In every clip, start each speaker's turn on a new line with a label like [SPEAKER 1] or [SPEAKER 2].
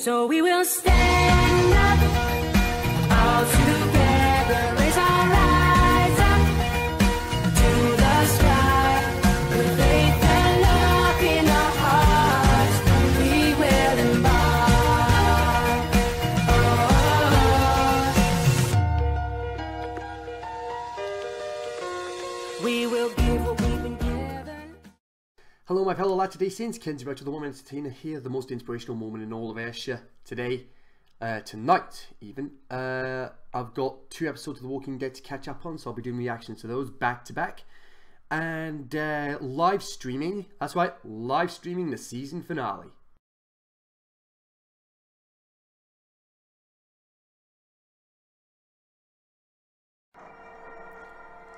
[SPEAKER 1] So we will stand
[SPEAKER 2] Fellow Latter-day Saints, back to the Woman Entertainer here, the most inspirational moment in all of Ayrshire. Today, uh, tonight even, uh, I've got two episodes of The Walking Dead to catch up on, so I'll be doing reactions to those back to back. And uh, live streaming, that's right, live streaming the season finale.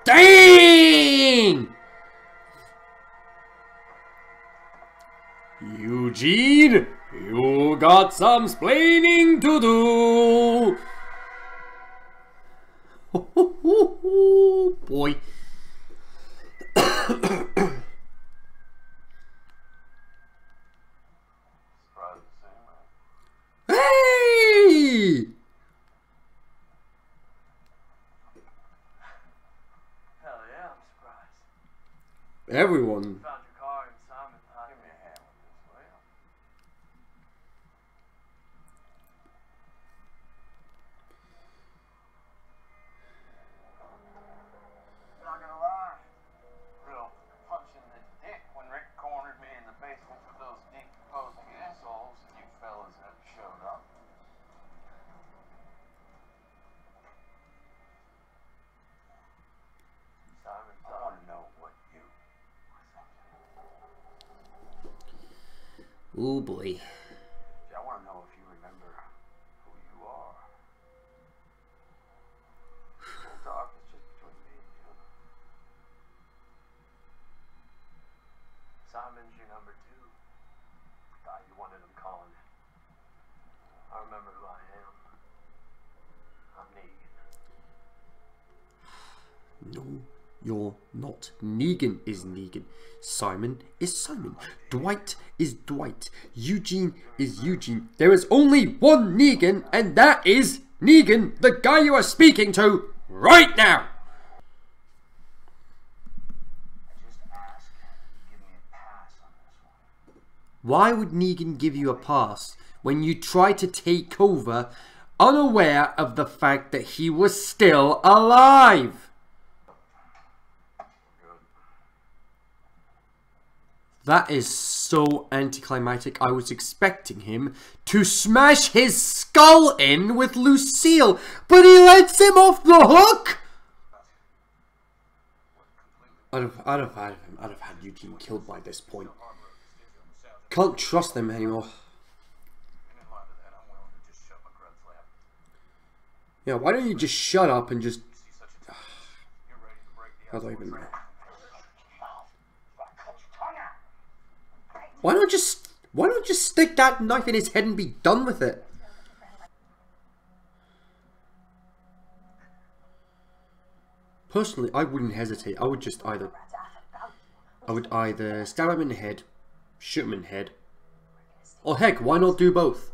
[SPEAKER 2] Dang! Eugene, you got some splaining to do. Boy. hey!
[SPEAKER 3] Hell yeah, I'm surprised.
[SPEAKER 2] Everyone.
[SPEAKER 3] Found your car and Simon. Uh, give me a hand with this, will you? Not gonna lie. Real punch in the dick when Rick cornered me in the basement with those decomposing assholes and you fellas had showed up. Simon, I want to know what you were thinking.
[SPEAKER 2] Oh boy.
[SPEAKER 3] I want to know if you remember who you are. We'll talk. It's just between me and you. Simon's your number two. Guy you wanted him calling. I remember who I am. I'm Negan.
[SPEAKER 2] No, you're not. Negan is Negan. Simon is Simon. Dwight is Dwight. Eugene is Eugene. There is only one Negan, and that is Negan, the guy you are speaking to right now. Why would Negan give you a pass when you try to take over unaware of the fact that he was still alive? That is so anticlimactic. I was expecting him to smash his skull in with Lucille, but he lets him off the hook. I'd have, I'd have had him. I'd have had Eugene killed by this point. Can't trust them anymore. Yeah, why don't you just shut up and just? How do I even?
[SPEAKER 3] If I cut your tongue out.
[SPEAKER 2] Why not just? Why not just stick that knife in his head and be done with it? Personally, I wouldn't hesitate. I would just either, I would either stab him in the head, shoot him in the head, or heck, why not do both?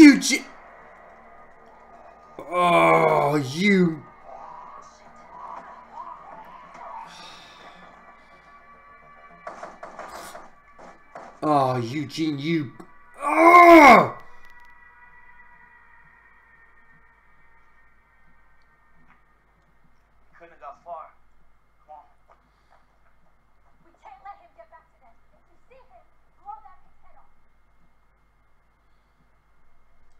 [SPEAKER 4] you to teach us how to juice.
[SPEAKER 2] Eugene. Oh, you. Oh, Eugene, you. Oh!
[SPEAKER 3] Couldn't have got far. Come on.
[SPEAKER 4] We can't let him get back to them. If you see him, blow that his head off.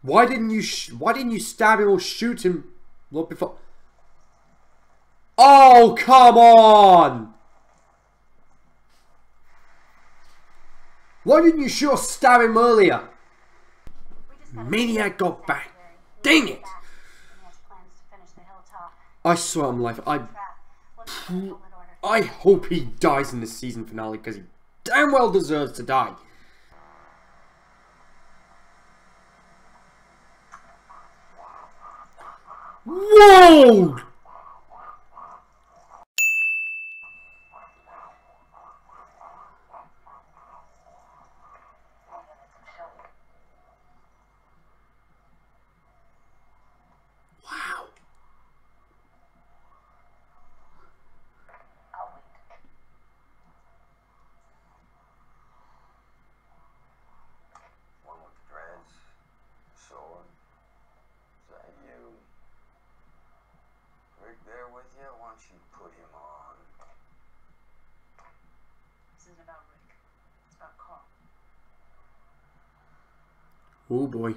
[SPEAKER 2] Why didn't you? Sh- why didn't you stab him or shoot him? Look before. Oh, come on! Why didn't you sure stab him earlier? Maniac got back. Dang it! I swear on life, I. I hope he dies in the season finale because he damn well deserves to die. Whoa!
[SPEAKER 5] you put him on?
[SPEAKER 2] This isn't about Rick. It's about Carl.
[SPEAKER 4] Oh boy.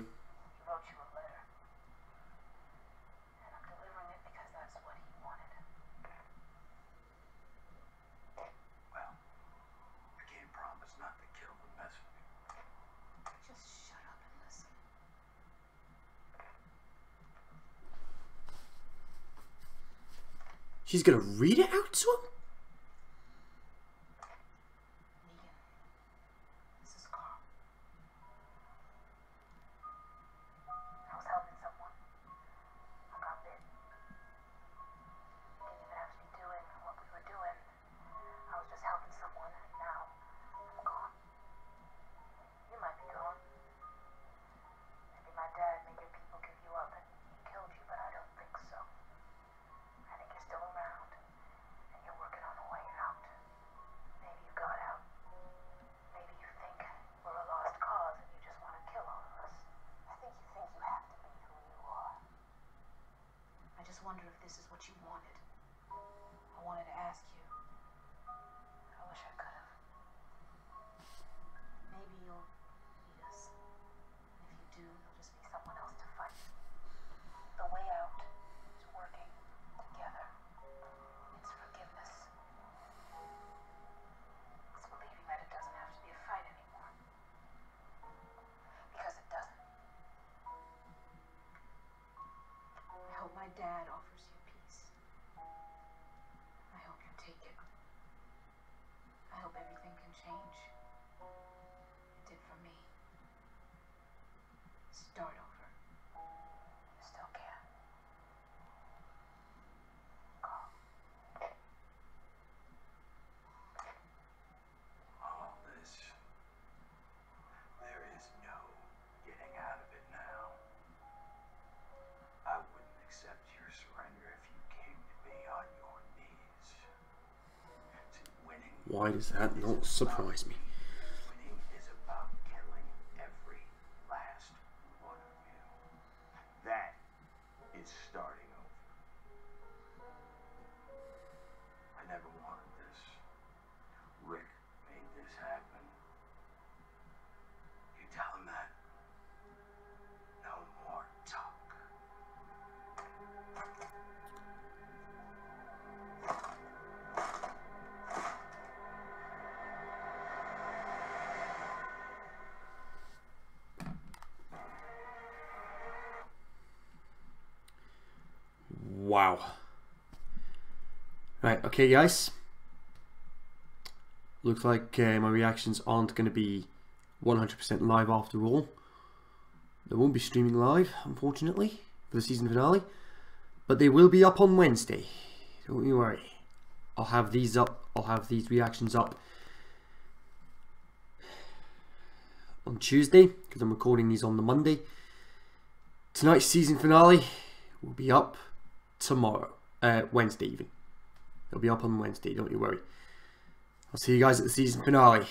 [SPEAKER 4] She's gonna read it out to him? Why does that not surprise me? Wow. Right, okay guys. Looks like uh, my reactions aren't going to be 100% live after all. They won't be streaming live, unfortunately, for the season finale. But they will be up on Wednesday. Don't you worry. I'll have these up. I'll have these reactions up on Tuesday because I'm recording these on the Monday. Tonight's season finale will be up tomorrow, uh, Wednesday even. It'll be up on Wednesday, don't you worry. I'll see you guys at the season finale.